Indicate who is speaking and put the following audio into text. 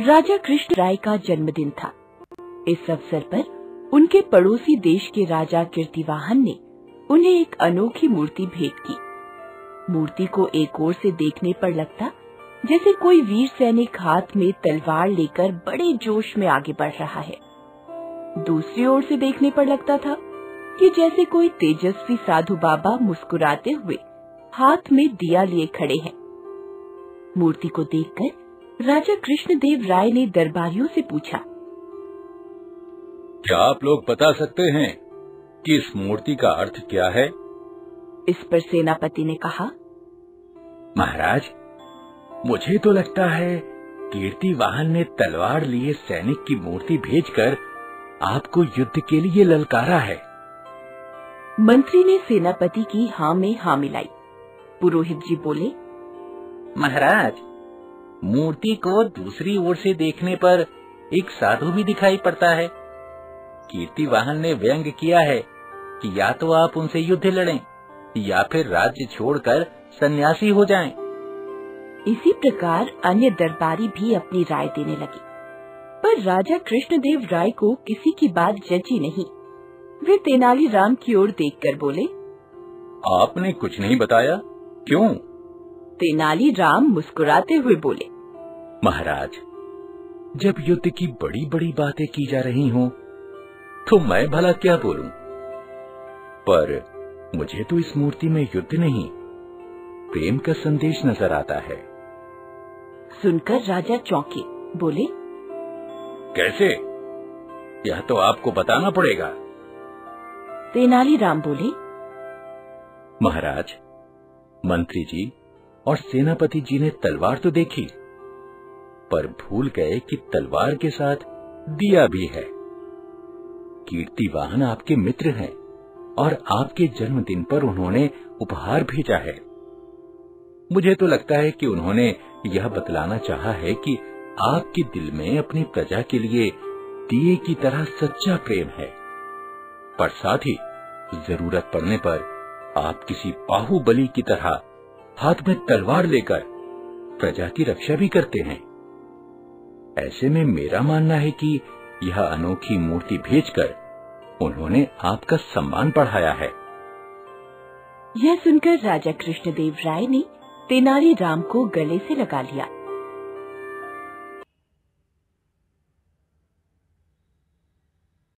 Speaker 1: राजा कृष्ण राय का जन्मदिन था। इस अवसर पर उनके पड़ोसी देश के राजा कीर्तिवाहन ने उन्हें एक अनोखी मूर्ति भेंट की। मूर्ति को एक ओर से देखने पर लगता, जैसे कोई वीर सैनिक हाथ में तलवार लेकर बड़े जोश में आगे बढ़ रहा है। दूसरी ओर से देखने पर लगता था कि जैसे कोई तेजस्वी साधु बाबा मुस्कुराते हुए हाथ में दिया लिए खड़े हैं। मूर्ति को देखकर राजा कृष्णदेव राय ने दरबारियों से पूछा
Speaker 2: क्या आप लोग बता सकते हैं कि इस मूर्ति का अर्थ क्या है?
Speaker 1: इस पर सेनापति ने कहा
Speaker 2: महाराज मुझे तो लगता है कीर्ति वाहन ने तलवार लिए सैनिक की मूर्ति भेजकर आपको युद्ध के लिए ललकारा है।
Speaker 1: मंत्री ने सेनापति की हाँ में हाँ मिलाई। पुरोहित जी बोले
Speaker 3: महाराज मूर्ति को दूसरी ओर से देखने पर एक साधु भी दिखाई पड़ता है। कीर्ति वाहन ने व्यंग किया है कि या तो आप उनसे युद्ध लड़ें या फिर राज्य छोड़कर सन्यासी हो जाएँ।
Speaker 1: इसी प्रकार अन्य दरबारी भी अपनी राय देने लगे। पर राजा कृष्णदेव राय को किसी की बात जची नहीं। वे तेनालीराम की ओर देखकर बोले
Speaker 2: आपने कुछ नहीं बताया? क्यों?
Speaker 1: तेनालीराम मुस्कुराते हुए बोले
Speaker 2: महाराज जब युद्ध की बड़ी बड़ी बातें की जा रही हों, तो मैं भला क्या बोलूँ? पर मुझे तो इस मूर्ति में युद्ध नहीं प्रेम का संदेश नज़र आता है।
Speaker 1: सुनकर राजा चौंके बोले
Speaker 2: कैसे? यह तो आपको बताना पड़ेगा।
Speaker 1: तेनालीराम बोले
Speaker 2: महाराज मंत्री जी और सेनापति जी ने तलवार तो देखी, पर भूल गए कि तलवार के साथ दिया भी है। कीर्ति वाहन आपके मित्र हैं और आपके जन्मदिन पर उन्होंने उपहार भेजा है। मुझे तो लगता है कि उन्होंने यह बतलाना चाहा है कि आपके दिल में अपनी प्रजा के लिए दिए की तरह सच्चा प्रेम है। पर साथ ही ज़रूरत पड़ने पर आप किसी बाहुबली की तरह हाथ में तलवार लेकर प्रजा की रक्षा भी करते हैं। ऐसे में मेरा मानना है कि यह अनोखी मूर्ति भेजकर उन्होंने आपका सम्मान बढ़ाया है।
Speaker 1: यह सुनकर राजा कृष्णदेव राय ने तेनाली राम को गले से लगा लिया।